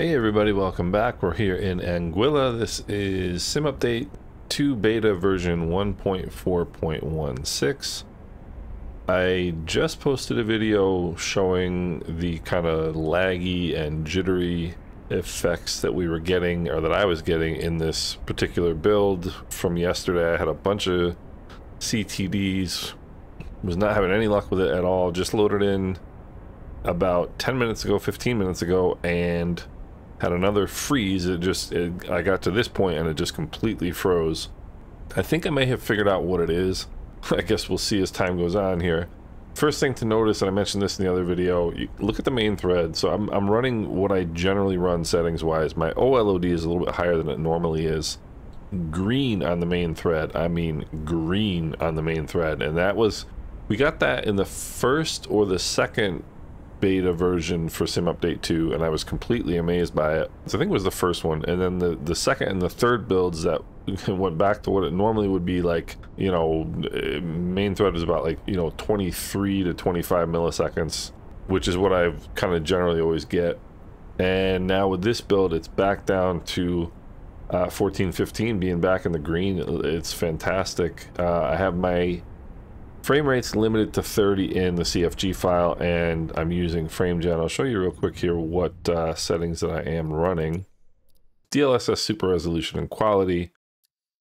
Hey everybody, welcome back. We're here in Anguilla. This is Sim Update 2 Beta version 1.4.16. I just posted a video showing the kind of laggy and jittery effects that we were getting, or that I was getting in this particular build from yesterday. I had a bunch of CTDs, was not having any luck with it at all, just loaded in about 10 minutes ago, 15 minutes ago, and had another freeze. It just, it, I got to this point and it just completely froze. I think I may have figured out what it is. I guess we'll see as time goes on here. First thing to notice, and I mentioned this in the other video, look at the main thread. So I'm, I'm running what I generally run settings wise. My OLOD is a little bit higher than it normally is. Green on the main thread. I mean green on the main thread. And that was, we got that in the first or the second beta version for Sim Update 2, and I was completely amazed by it. So I think it was the first one, and then the, the second and the third builds that went back to what it normally would be like, you know, main thread is about like, you know, 23 to 25 milliseconds, which is what I've kind of generally always get. And now with this build, it's back down to uh, 14, 15 being back in the green. It's fantastic. Uh, I have my Frame rate's limited to 30 in the CFG file, and I'm using FrameGen. I'll show you real quick here what uh, settings that I am running. DLSS Super Resolution and Quality,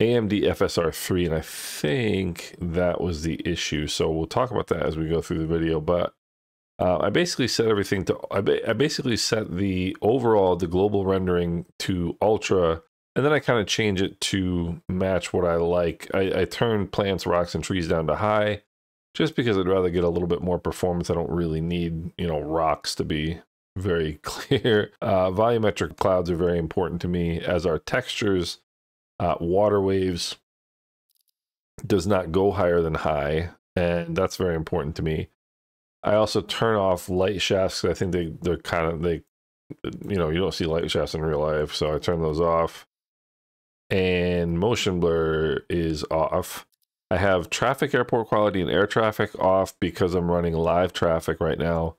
AMD FSR 3, and I think that was the issue. So we'll talk about that as we go through the video, but uh, I basically set everything to, I, ba I basically set the overall, the global rendering to ultra and then I kind of change it to match what I like. I, I turn plants, rocks, and trees down to high just because I'd rather get a little bit more performance. I don't really need, you know, rocks to be very clear. Uh, volumetric clouds are very important to me, as are textures. Uh, water waves does not go higher than high, and that's very important to me. I also turn off light shafts. I think they, they're kind of, they, you know, you don't see light shafts in real life, so I turn those off. And motion blur is off. I have traffic airport quality and air traffic off because I'm running live traffic right now.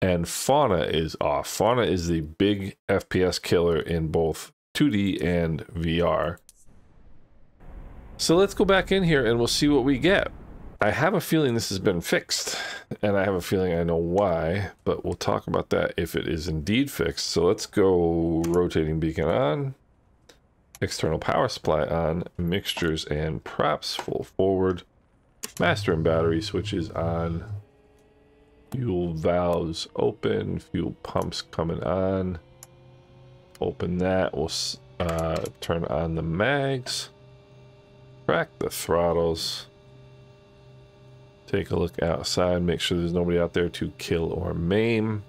And fauna is off. Fauna is the big FPS killer in both 2D and VR. So let's go back in here and we'll see what we get. I have a feeling this has been fixed, and I have a feeling I know why, but we'll talk about that if it is indeed fixed. So let's go rotating beacon on, external power supply on, mixtures and props full forward, master and battery switches on, fuel valves open, fuel pumps coming on, open that, we'll uh, turn on the mags, crack the throttles, take a look outside, make sure there's nobody out there to kill or maim,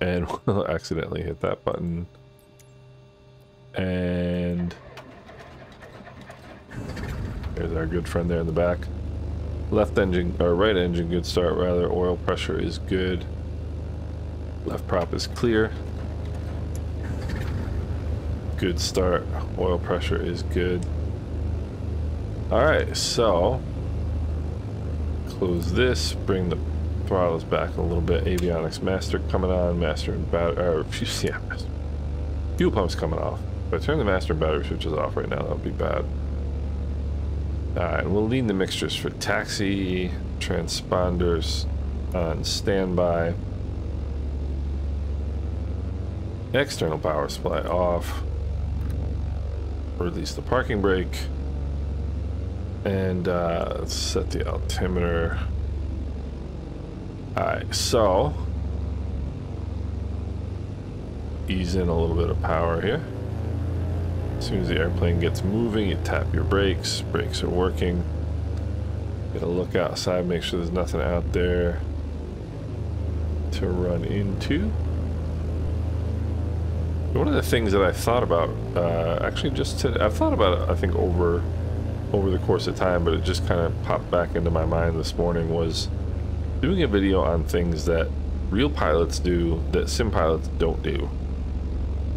and we'll accidentally hit that button. And there's our good friend there in the back. Left engine, or right engine, good start rather. Oil pressure is good. Left prop is clear. Good start. Oil pressure is good. Alright, so close this, bring the throttles back a little bit. Avionics master coming on, master and battery, or yeah, fuel pumps coming off. If I turn the master battery switches off right now, that would be bad. Alright, we'll leave the mixtures for taxi, transponders on standby. External power supply off. Release the parking brake. And uh, set the altimeter. Alright, so ease in a little bit of power here. As soon as the airplane gets moving, you tap your brakes. Brakes are working. Get a look outside, make sure there's nothing out there to run into. One of the things that I thought about, uh, actually just to, I've thought about it, I think over, over the course of time, but it just kind of popped back into my mind this morning was doing a video on things that real pilots do that sim pilots don't do.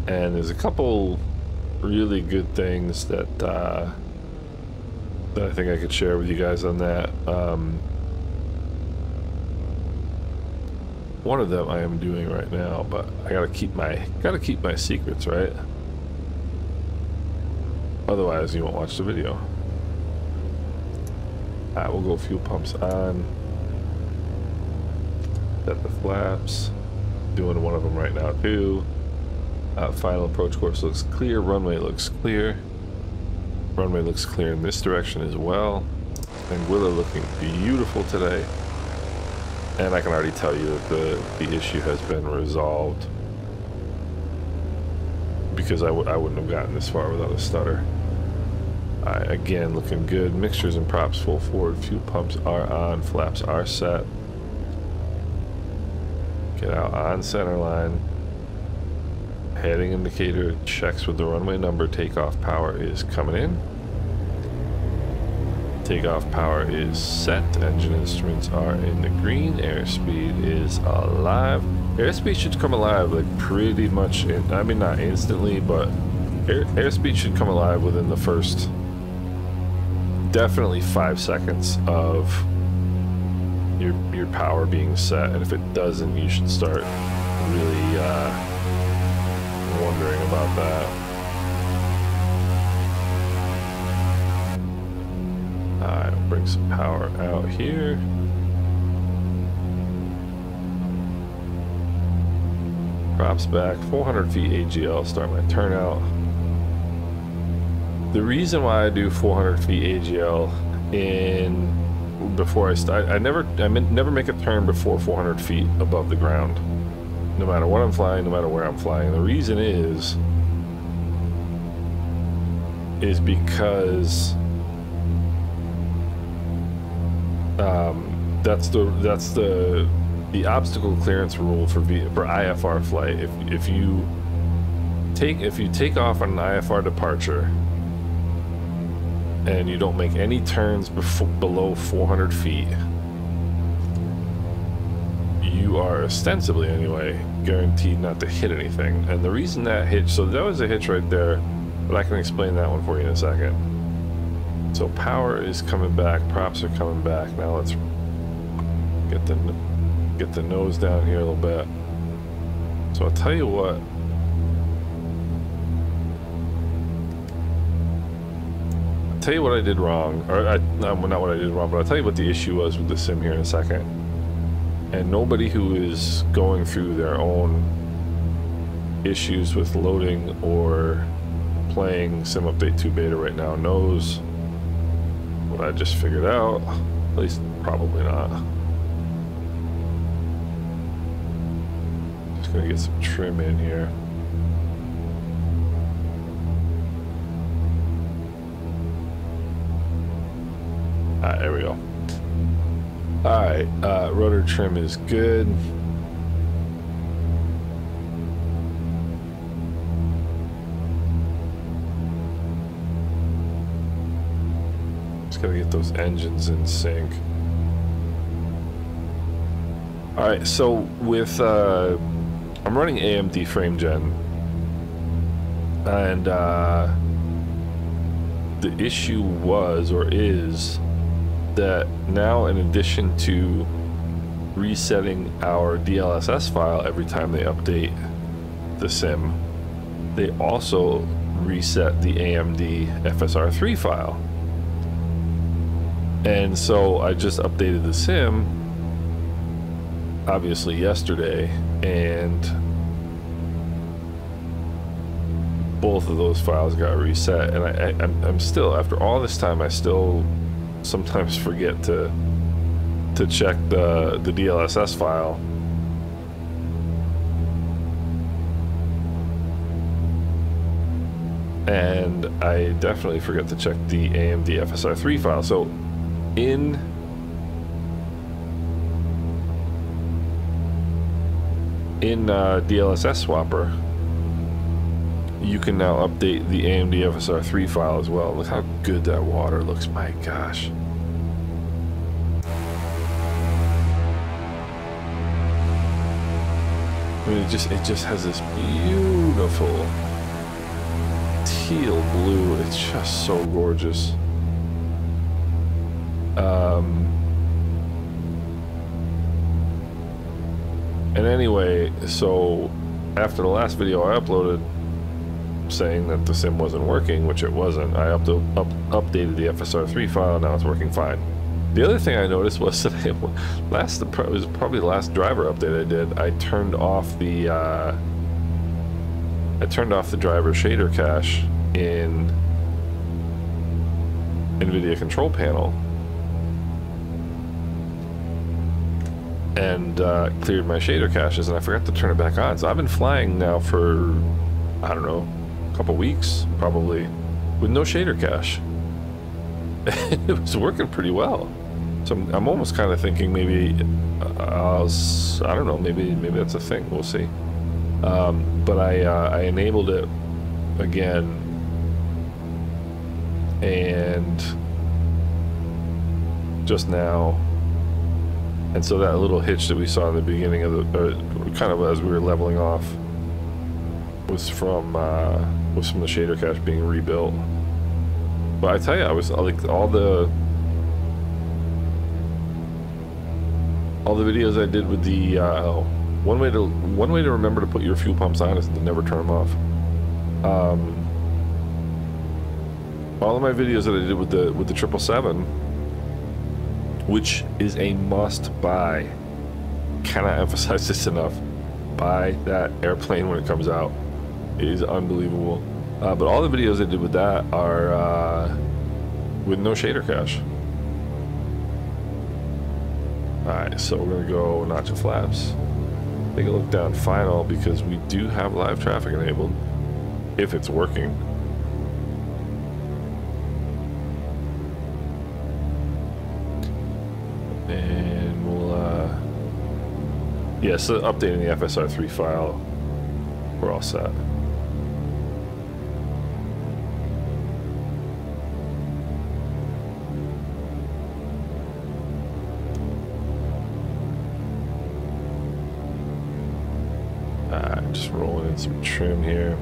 And there's a couple really good things that uh, that I think I could share with you guys on that. Um, One of them I am doing right now, but I gotta keep my gotta keep my secrets, right? Otherwise, you won't watch the video. I we'll go fuel pumps on. Set the flaps. Doing one of them right now too. Uh, final approach course looks clear. Runway looks clear. Runway looks clear in this direction as well. Anguilla looking beautiful today. And I can already tell you that the, the issue has been resolved. Because I I wouldn't have gotten this far without a stutter. Right, again, looking good. Mixtures and props full forward. Fuel pumps are on. Flaps are set. Get out on center line. Heading indicator checks with the runway number. Takeoff power is coming in. Takeoff power is set. Engine instruments are in the green. Airspeed is alive. Airspeed should come alive like pretty much, in, I mean not instantly, but air, airspeed should come alive within the first definitely five seconds of your your power being set. And if it doesn't, you should start really uh, wondering about that. Alright, bring some power out here. Props back, 400 feet AGL, start my turnout. The reason why I do 400 feet AGL in before I start, I never, I never make a turn before 400 feet above the ground. No matter what I'm flying, no matter where I'm flying. The reason is, is because Um, that's the that's the the obstacle clearance rule for v, for IFR flight. If if you take if you take off on an IFR departure and you don't make any turns before, below 400 feet, are ostensibly anyway guaranteed not to hit anything. And the reason that hitch, so that was a hitch right there, but I can explain that one for you in a second. So power is coming back, props are coming back. Now let's get the get the nose down here a little bit. So I'll tell you what. I'll tell you what I did wrong, or I, not what I did wrong, but I'll tell you what the issue was with the sim here in a second. And nobody who is going through their own issues with loading or playing Sim Update 2 beta right now knows what I just figured out. At least, probably not. Just gonna get some trim in here. Ah, there we go. Alright, uh, rudder trim is good. Just gotta get those engines in sync. Alright, so with, uh, I'm running AMD frame gen. And, uh, the issue was, or is, that now in addition to resetting our DLSS file every time they update the sim, they also reset the AMD FSR3 file. And so I just updated the sim, obviously yesterday, and both of those files got reset. And I, I, I'm still, after all this time, I still sometimes forget to to check the the DLSS file. And I definitely forget to check the AMD FSR3 file. So in in uh, DLSS Swapper, you can now update the AMD FSR3 file as well. Look how good that water looks. My gosh. I mean, it just it just has this beautiful teal blue. It's just so gorgeous. Um, And anyway, so after the last video I uploaded saying that the sim wasn't working, which it wasn't, I up, up, updated the FSR3 file, now it's working fine. The other thing I noticed was that it, last, it was probably the last driver update I did, I turned off the, uh, I turned off the driver shader cache in NVIDIA control panel and uh, cleared my shader caches and I forgot to turn it back on. So I've been flying now for, I don't know, couple weeks probably with no shader cache. it was working pretty well. So I'm, I'm almost kind of thinking maybe, uh, I'll, don't know, maybe maybe that's a thing. We'll see. Um, but I, uh, I enabled it again and just now and so that little hitch that we saw in the beginning of the kind of as we were leveling off was from uh, was from the shader cache being rebuilt but I tell you I was like all the all the videos I did with the uh, one way to one way to remember to put your fuel pumps on is to never turn them off um, all of my videos that I did with the with the triple seven, which is a must buy. Cannot emphasize this enough. Buy that airplane when it comes out. Is unbelievable. Uh, but all the videos I did with that are uh, with no shader cache. Alright, so we're gonna go notch of flaps. Take a look down final because we do have live traffic enabled. If it's working. And we'll uh yeah, so updating the FSR3 file, we're all set. Some trim here.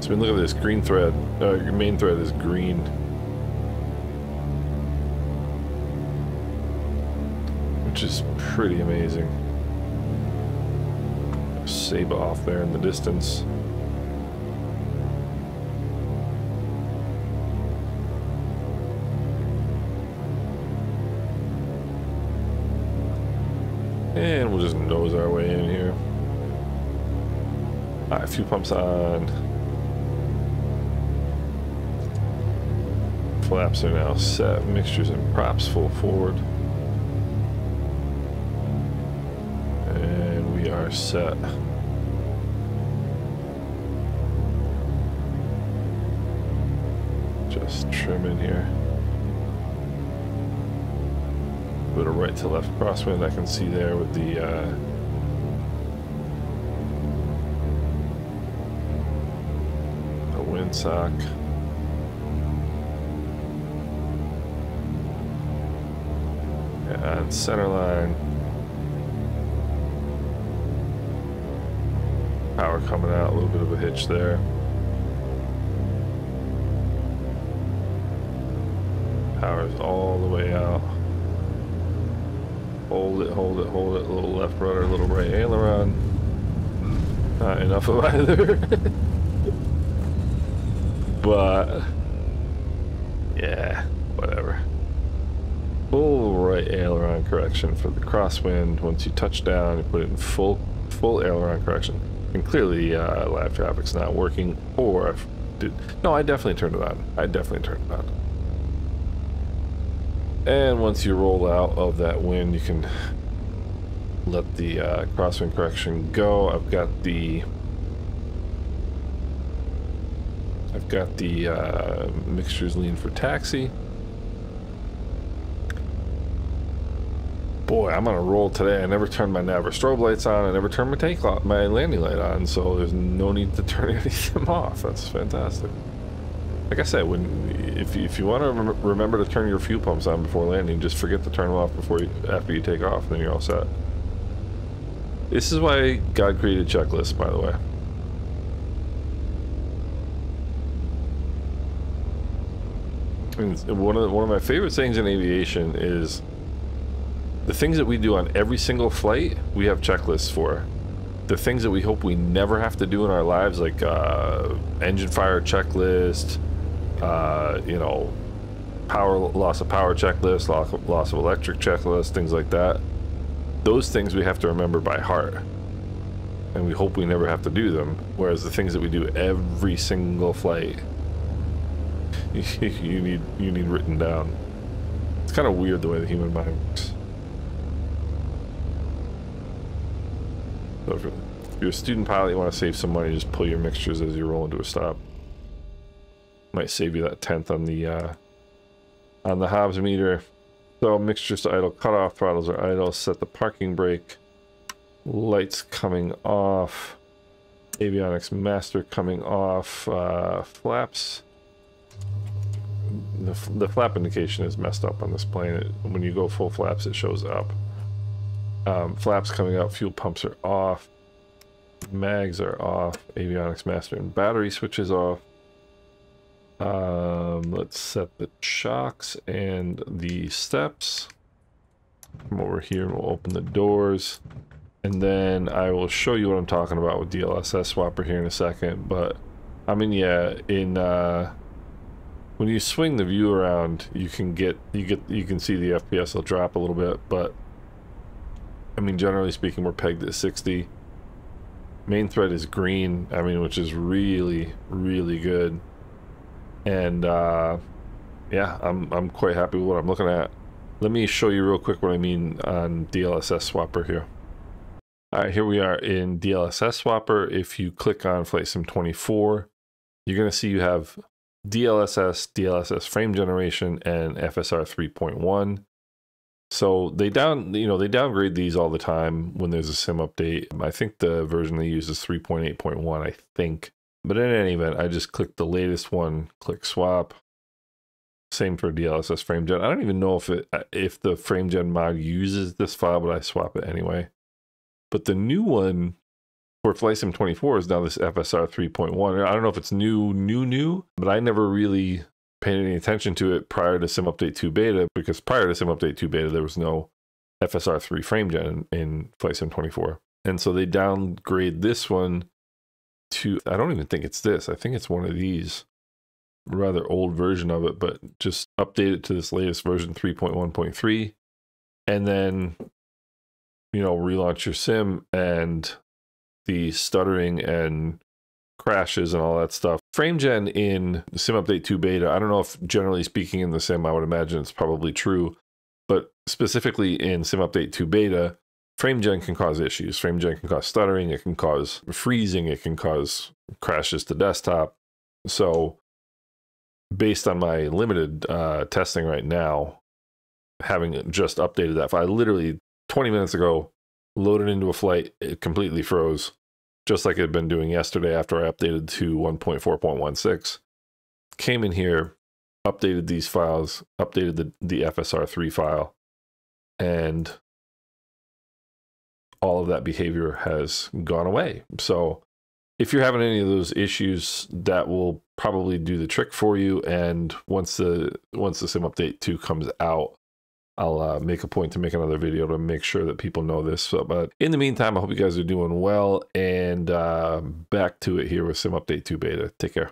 So look at this green thread. Uh, your main thread is green. which is pretty amazing. Saba off there in the distance. And we'll just nose our way in here. Alright, a few pumps on. Flaps are now set. Mixtures and props full forward. And we are set. Just trim in here. Put of right to left crosswind I can see there with the uh, a windsock. And center line. Power coming out, a little bit of a hitch there. Power's all the way out. Hold it, hold it, hold it. A little left rudder, a little right aileron. Not enough of either. but, yeah, whatever. Full right aileron correction for the crosswind. Once you touch down, you put it in full full aileron correction. And clearly, uh, live traffic's not working, or did, no, I definitely turned it on. I definitely turned it on. And once you roll out of that wind, you can let the uh, crosswind correction go. I've got the I've got the uh, mixtures lean for taxi. boy, I'm on a roll today. I never turned my nav or strobe lights on. I never turned my my landing light on, so there's no need to turn anything off. That's fantastic. Like I said, when if you, if you want to rem remember to turn your fuel pumps on before landing, just forget to turn them off before you, after you take off, and then you're all set. This is why God created checklists, by the way. Mean, one of the, one of my favorite things in aviation is the things that we do on every single flight. We have checklists for the things that we hope we never have to do in our lives, like uh, engine fire checklist, uh, you know, power loss of power checklist, loss, loss of electric checklist, things like that. Those things we have to remember by heart, and we hope we never have to do them. Whereas the things that we do every single flight, you need you need written down. It's kind of weird the way the human mind works. So if you're a student pilot, you want to save some money, just pull your mixtures as you roll into a stop. Might save you that tenth on the uh, on the Hobbs meter. So mixtures to idle, cut off, throttles are idle, set the parking brake, lights coming off, avionics master coming off, uh, flaps. The, the flap indication is messed up on this plane. It, when you go full flaps, it shows up. Um, flaps coming up, fuel pumps are off, mags are off, avionics master and battery switches off. Um, let's set the shocks and the steps. Come over here we'll open the doors. And then I will show you what I'm talking about with DLSS swapper here in a second. But, I mean, yeah, in, uh, when you swing the view around, you can get, you get, you can see the FPS will drop a little bit, but I mean, generally speaking, we're pegged at 60. Main thread is green, I mean, which is really, really good. And uh, yeah, I'm, I'm quite happy with what I'm looking at. Let me show you real quick what I mean on DLSS Swapper here. All right, here we are in DLSS Swapper. If you click on Flight Sim 24, you're going to see you have DLSS, DLSS frame generation, and FSR 3.1. So they down, you know, they downgrade these all the time when there's a sim update. I think the version they use is 3.8.1, I think. But in any event, I just click the latest one, click swap. Same for DLSS FrameGen. I don't even know if it uh, if the FrameGen mod uses this file, but I swap it anyway. But the new one for FlightSim 24 is now this FSR 3.1. I don't know if it's new, new, new, but I never really paid any attention to it prior to Sim Update 2 beta because prior to Sim Update 2 beta, there was no FSR 3 FrameGen in, in FlightSim 24. And so they downgrade this one to I don't even think it's this. I think it's one of these rather old version of it, but just update it to this latest version 3.1.3 and then you know relaunch your sim and the stuttering and crashes and all that stuff. FrameGen in Sim Update 2 beta, I don't know if generally speaking in the sim, I would imagine it's probably true, but specifically in Sim Update 2 beta, FrameGen can cause issues. FrameGen can cause stuttering, it can cause freezing, it can cause crashes to desktop. So, based on my limited uh, testing right now, having just updated that I literally 20 minutes ago, loaded into a flight, it completely froze, just like it had been doing yesterday after I updated to 1.4.16. Came in here, updated these files, updated the, the FSR3 file, and all of that behavior has gone away. So if you're having any of those issues, that will probably do the trick for you. And once the once the sim update 2 comes out, I'll uh, make a point to make another video to make sure that people know this. So, but in the meantime, I hope you guys are doing well. And uh, back to it here with Sim Update 2 Beta. Take care.